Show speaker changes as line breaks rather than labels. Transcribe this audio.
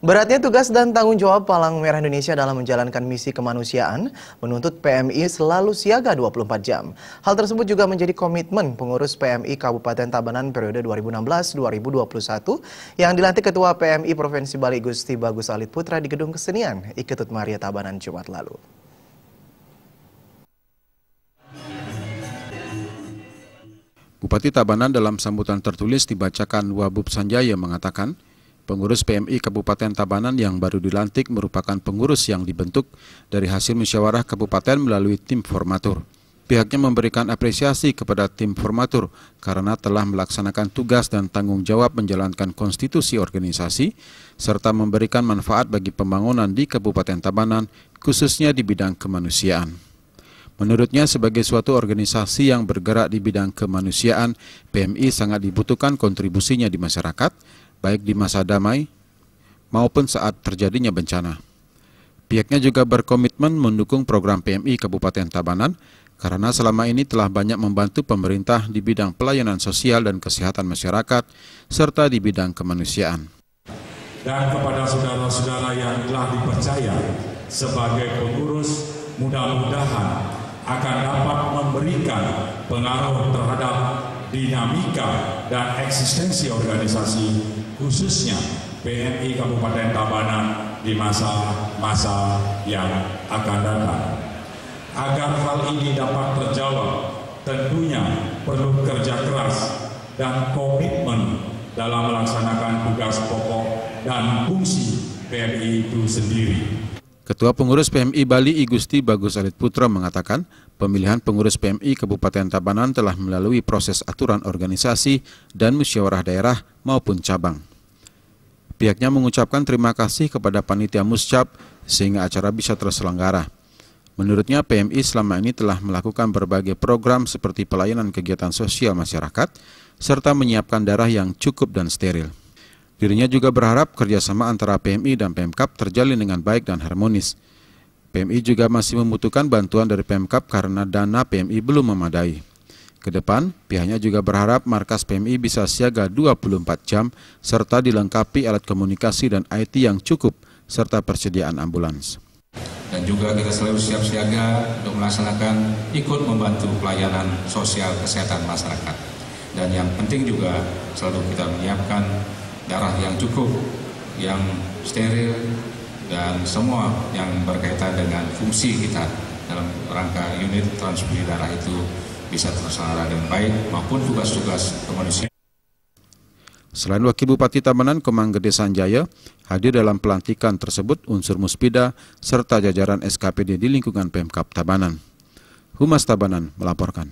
Beratnya tugas dan tanggung jawab Palang Merah Indonesia dalam menjalankan misi kemanusiaan menuntut PMI selalu siaga 24 jam. Hal tersebut juga menjadi komitmen pengurus PMI Kabupaten Tabanan periode 2016-2021 yang dilantik Ketua PMI Provinsi Bali Gusti Bagus Alit Putra di Gedung Kesenian Iketut Maria Tabanan Jumat lalu.
Bupati Tabanan dalam sambutan tertulis dibacakan Wabub Sanjaya mengatakan, Pengurus PMI Kabupaten Tabanan yang baru dilantik merupakan pengurus yang dibentuk dari hasil musyawarah kabupaten melalui tim formatur. Pihaknya memberikan apresiasi kepada tim formatur karena telah melaksanakan tugas dan tanggung jawab menjalankan konstitusi organisasi serta memberikan manfaat bagi pembangunan di Kabupaten Tabanan khususnya di bidang kemanusiaan. Menurutnya sebagai suatu organisasi yang bergerak di bidang kemanusiaan, PMI sangat dibutuhkan kontribusinya di masyarakat baik di masa damai maupun saat terjadinya bencana. Pihaknya juga berkomitmen mendukung program PMI Kabupaten Tabanan karena selama ini telah banyak membantu pemerintah di bidang pelayanan sosial dan kesehatan masyarakat serta di bidang kemanusiaan.
Dan kepada saudara-saudara yang telah dipercaya sebagai pengurus, mudah-mudahan akan dapat memberikan pengaruh terhadap dinamika dan eksistensi organisasi khususnya PMI Kabupaten Tabanan di masa-masa yang akan datang. Agar hal ini dapat terjawab, tentunya perlu kerja keras dan komitmen dalam melaksanakan tugas pokok dan fungsi PMI itu sendiri.
Ketua Pengurus PMI Bali I Gusti Bagus Alit Putra mengatakan, pemilihan pengurus PMI Kabupaten Tabanan telah melalui proses aturan organisasi dan musyawarah daerah maupun cabang. Pihaknya mengucapkan terima kasih kepada panitia Muscap sehingga acara bisa terselenggara. Menurutnya PMI selama ini telah melakukan berbagai program seperti pelayanan kegiatan sosial masyarakat serta menyiapkan darah yang cukup dan steril. Dirinya juga berharap kerjasama antara PMI dan Pemkap terjalin dengan baik dan harmonis. PMI juga masih membutuhkan bantuan dari Pemkap karena dana PMI belum memadai. Ke depan, pihaknya juga berharap markas PMI bisa siaga 24 jam serta dilengkapi alat komunikasi dan IT yang cukup serta persediaan ambulans.
Dan juga kita selalu siap siaga untuk melaksanakan ikut membantu pelayanan sosial kesehatan masyarakat. Dan yang penting juga selalu kita menyiapkan darah yang cukup, yang steril, dan semua yang berkaitan dengan fungsi kita dalam rangka unit transfusi darah itu bisa terlaksana dengan baik maupun tugas-tugas kemanusiaan.
Selain Wakil Bupati Tabanan Kemang Gede Sanjaya, hadir dalam pelantikan tersebut unsur Muspida serta jajaran SKPD di lingkungan Pemkap Tabanan. Humas Tabanan melaporkan.